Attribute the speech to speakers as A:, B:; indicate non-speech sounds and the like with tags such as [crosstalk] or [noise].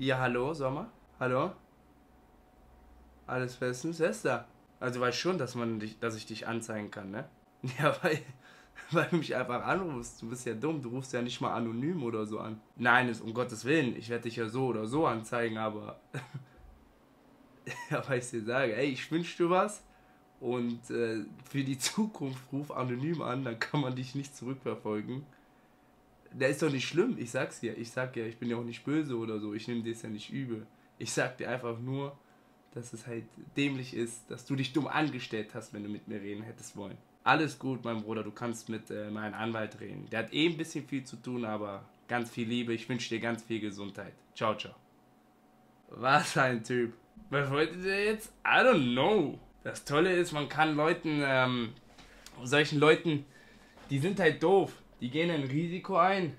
A: Ja, hallo, Sommer? Hallo? Alles bestens, Esther. Also du weißt schon, dass man dich, dass ich dich anzeigen kann, ne? [laughs] Ja, weil, weil du mich einfach anrufst. Du bist ja dumm, du rufst ja nicht mal anonym oder so an. Nein, ist um Gottes Willen, ich werde dich ja so oder so anzeigen, aber. [laughs] ja, weil ich dir sage, ey, ich wünsch dir was und äh, für die Zukunft ruf anonym an, dann kann man dich nicht zurückverfolgen. Der ist doch nicht schlimm, ich sag's dir. Ich sag ja, ich bin ja auch nicht böse oder so, ich nehme dir es ja nicht übel. Ich sag dir einfach nur, dass es halt dämlich ist, dass du dich dumm angestellt hast, wenn du mit mir reden hättest wollen. Alles gut, mein Bruder, du kannst mit äh, meinem Anwalt reden. Der hat eh ein bisschen viel zu tun, aber ganz viel Liebe. Ich wünsche dir ganz viel Gesundheit. Ciao, ciao. Was ein Typ. Was wollte der jetzt? I don't know. Das Tolle ist, man kann Leuten, ähm, solchen Leuten, die sind halt doof. Die gehen ein Risiko ein